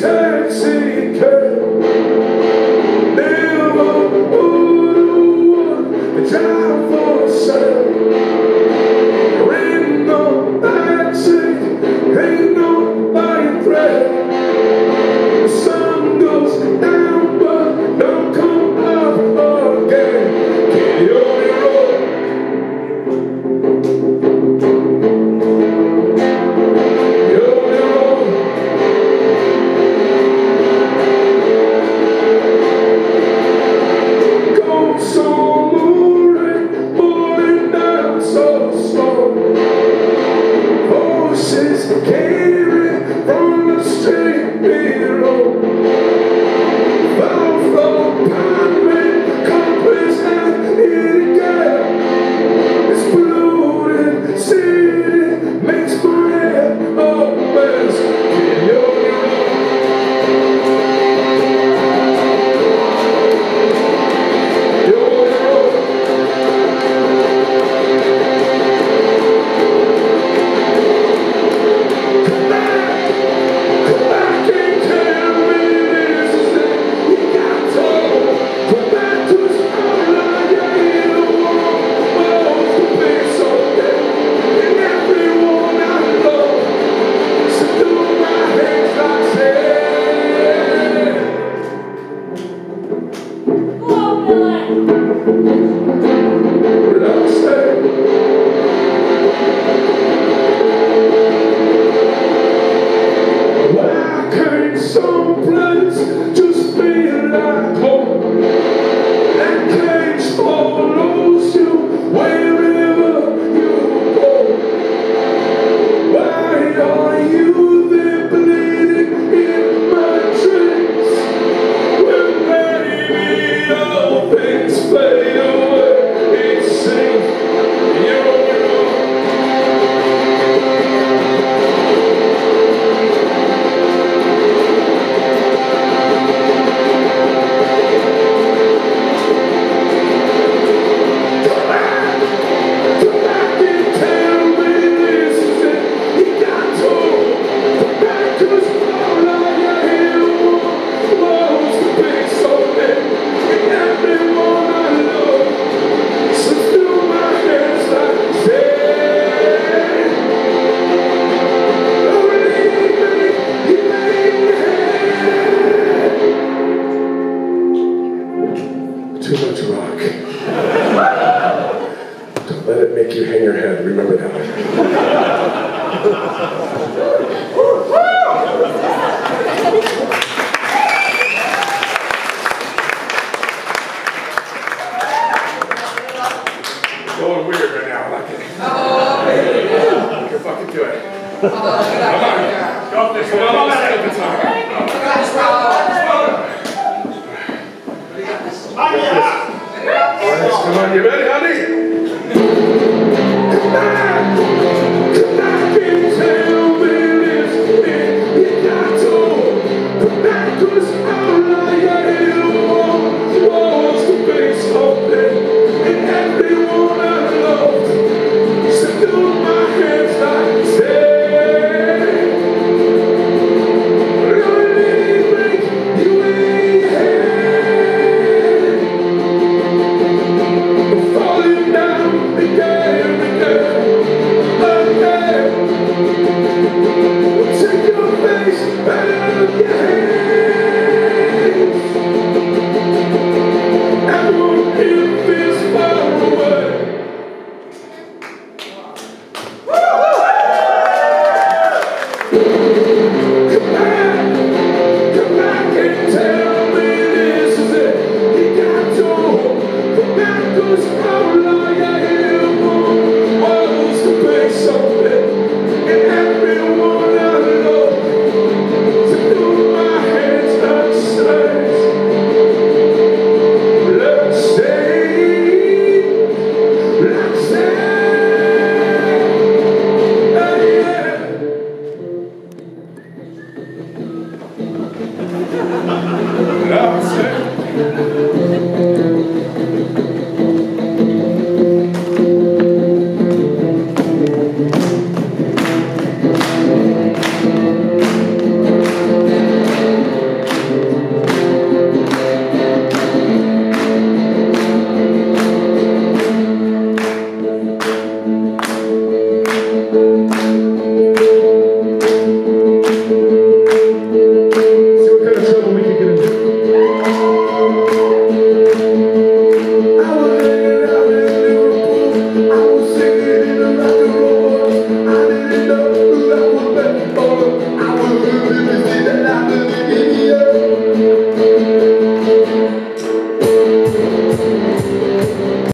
takes. Too much rock. Don't let it make you hang your head. Remember that. Going weird right now. I like it. You can fucking do it. Come on. This way. Come on. Come on, you ready, honey?